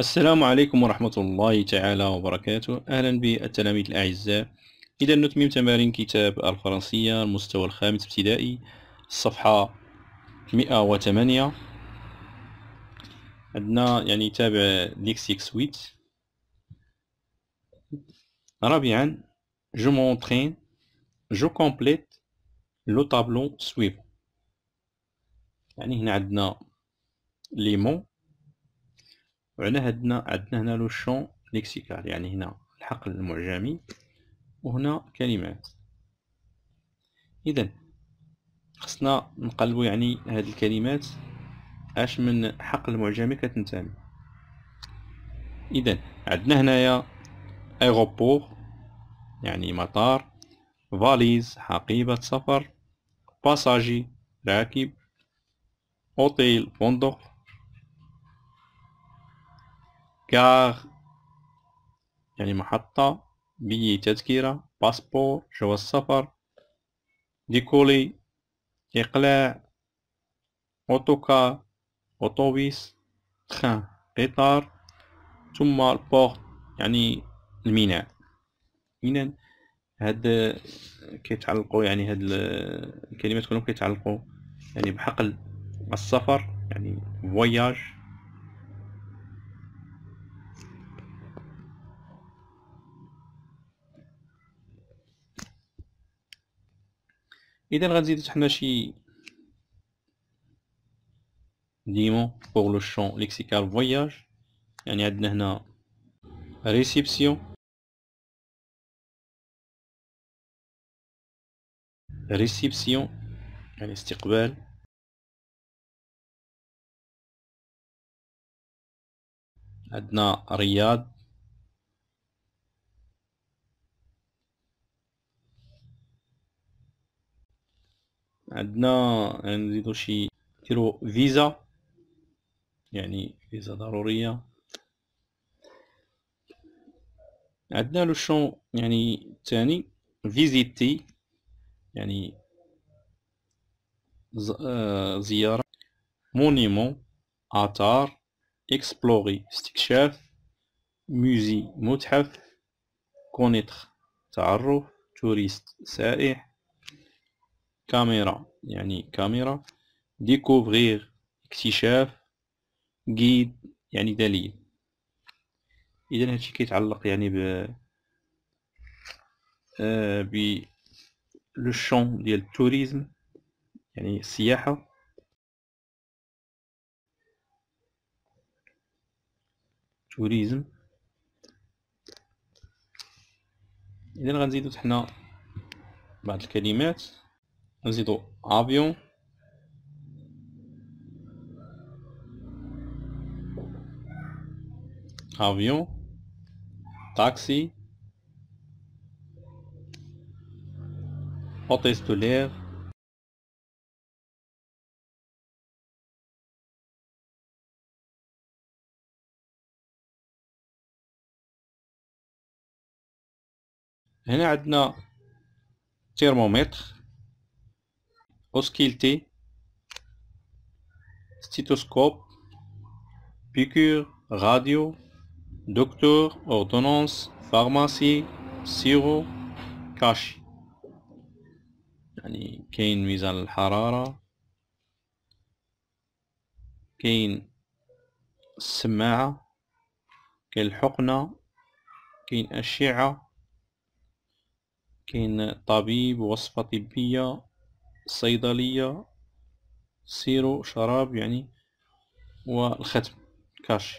السلام عليكم ورحمة الله تعالى وبركاته. أهلا بالتلاميذ الأعزاء. إذا نتمم تمارين كتاب الفرنسية المستوى الخامس ابتدائي الصفحة 108 عندنا يعني تابع lexique suite رابعا je m'entraîne je complète le tableau suivant يعني هنا عندنا les mots وعلى هدنا عندنا هنا le champ lexical يعني هنا الحقل المعجمي وهنا كلمات. اذا خصنا نقلبو يعني هاد الكلمات اش من حقل معجمي كتنتمي. اذا عندنا هنايا aéroport يعني مطار فاليز حقيبة سفر passager راكب اوتيل فندق gare. يعني محطة بي تذكرة passeport جواز سفر décoller إقلاع autocar autobus train قطار ثم ال port يعني الميناء. إذا هاد كيتعلقوا يعني هاد الكلمات كلهم كيتعلقوا يعني بحقل السفر يعني فواياج اذا غنزيدو حنا شي donc pour le champ lexical voyage يعني عندنا هنا réception réception يعني استقبال. عندنا رياض. عندنا نزيدو شي نديرو فيزا يعني فيزا ضرورية. عندنا le champ يعني الثاني visiter يعني آه، زيارة. monument آثار explorer استكشاف musée متحف connaître تعرف توريست سائح. كاميرا يعني كاميرا ديكوفغيغ اكتشاف جيد يعني دليل. إذا هادشي كيتعلق يعني ب آه ب لو شون ديال التوريزم يعني السياحة. tourisme. إذا غنزيدو حنا بعض الكلمات. نزيدو avion avion taxi. hôtesse de l'air. هنا عندنا ترمومتر ausculter, stéthoscope, piqûre, radio, docteur, ordonnance, pharmacie, sirop, كاشي يعني كاين ميزان الحرارة كاين السماعة كاين الحقنة كاين أشعة كاين طبيب وصفة طبية الصيدلية sirop شراب يعني والختم cachet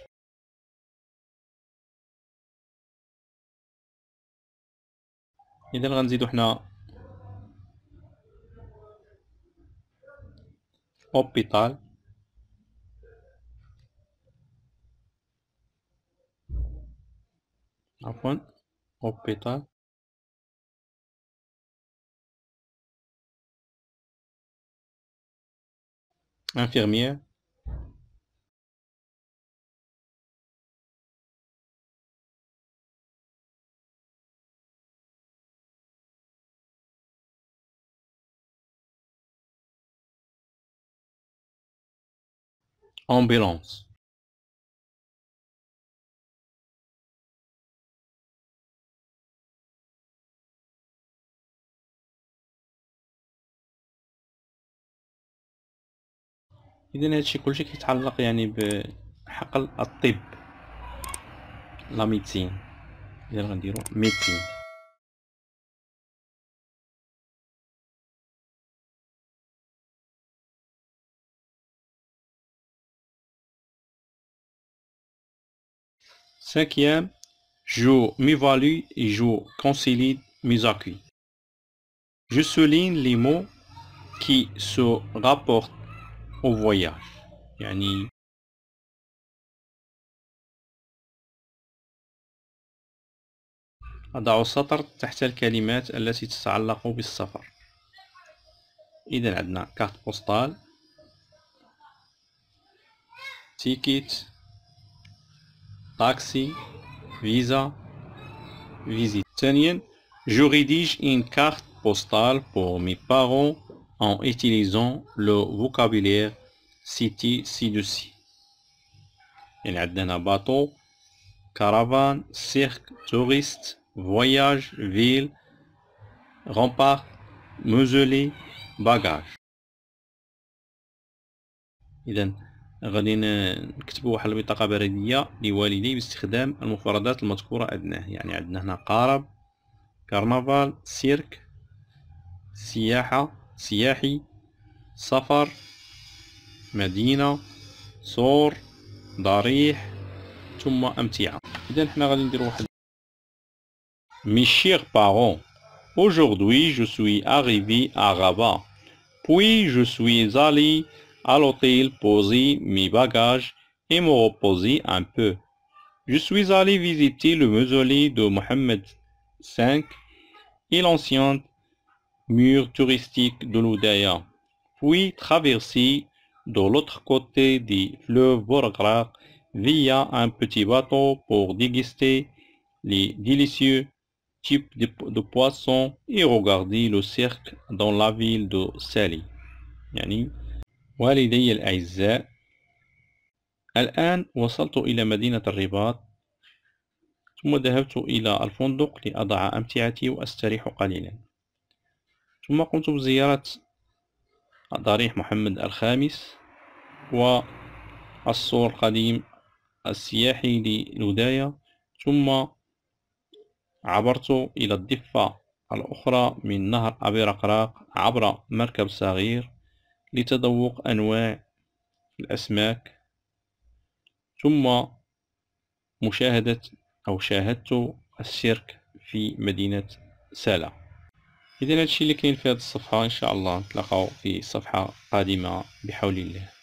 إذا غنزيدو حنا hôpital عفوا اوبيتال infirmière. Ambulance اذا هادشي كلشي كيتعلق يعني بحقل الطب la médecine اذا غنديرو médecin Cinquième, je m'évalue et je consolide mes acquis. Je souligne les mots qui se rapportent au voyage. يعني أضع سطر تحت الكلمات التي تتعلق بالسفر. إذا عندنا كارت بوستال ticket taxi visa visite. ثانيا J'écris une carte postale pour mes parents en utilisant le vocabulaire cité ci-dessus. يعني عندنا bateau caravane cirque touriste voyage ville remparts mausolée باجاج اذا غادي نكتبوا واحد البطاقه بريديه لوالدي باستخدام المفردات المذكورة ادناه يعني عندنا هنا قارب كرنفال سيرك سياحة سياحي سفر مدينة صور ضريح ثم أمتعة إذا حنا غادي نديرو واحد Mes chers parents, aujourd'hui je suis arrivé à Rabat. Puis je suis allé à l'hôtel poser mes bagages et me reposer un peu. Je suis allé visiter le mausolée de Mohammed V et l'ancien mur touristique de l'Oudaya, puis traverser de l'autre côté du fleuve Borgrak via un petit bateau pour déguster les délicieux types de, poissons et regarder le cirque dans la ville de Sali. يعني والدي الأعزاء الآن وصلت إلى مدينة الرباط ثم ذهبت إلى الفندق لأضع أمتعتي وأستريح قليلا ثم قمت بزيارة ضريح محمد الخامس والسور القديم السياحي للوداية ثم عبرت إلى الضفة الأخرى من نهر أبي رقراق عبر مركب صغير لتذوق أنواع الأسماك. ثم مشاهدة أو شاهدت السيرك في مدينة سالا. إذا هادشي اللي كاين في هذه الصفحة إن شاء الله نتلاقاو في صفحة قادمة بحول الله.